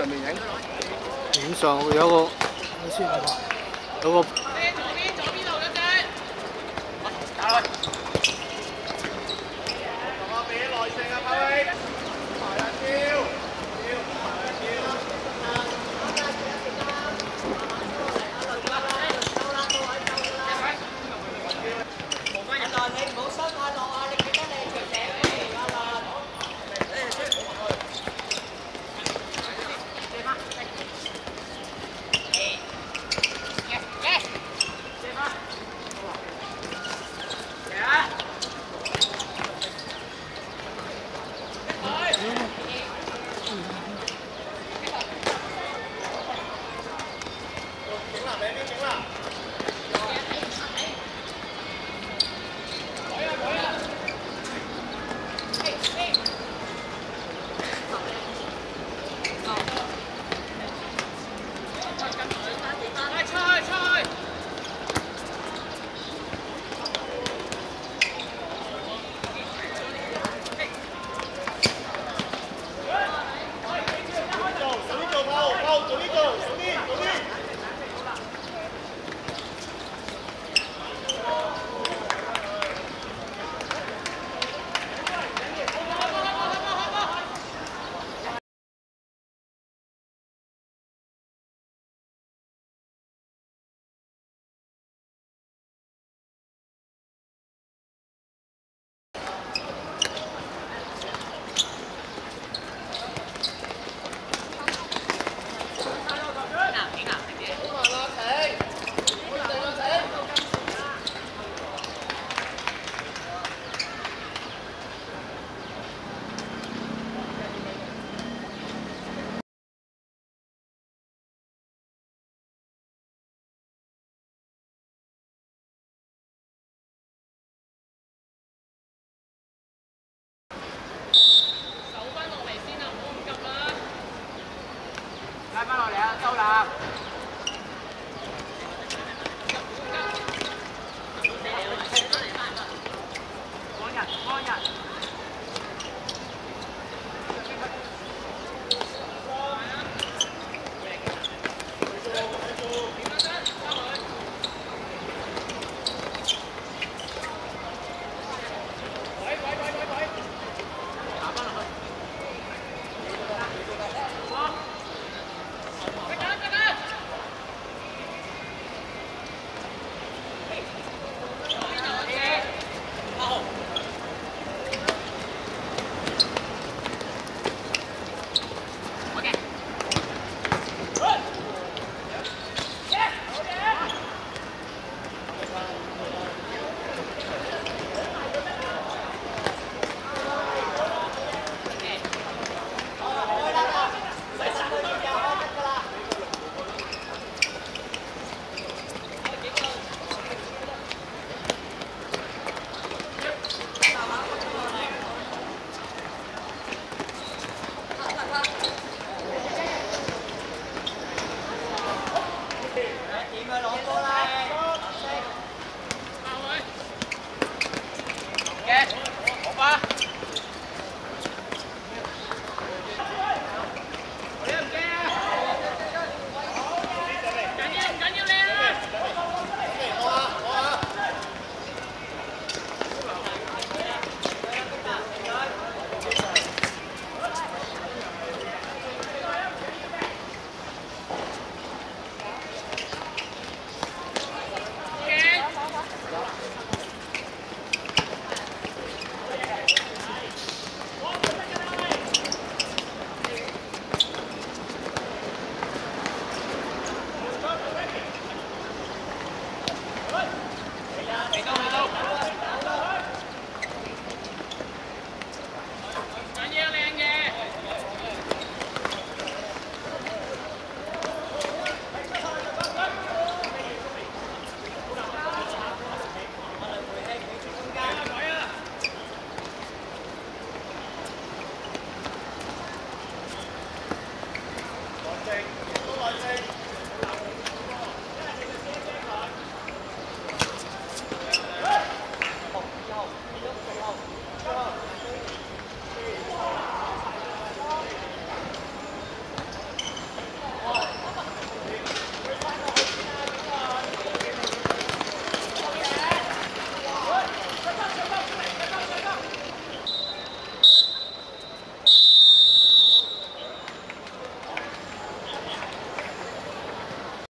上面影。影上有個，睇先有個。拉翻啦！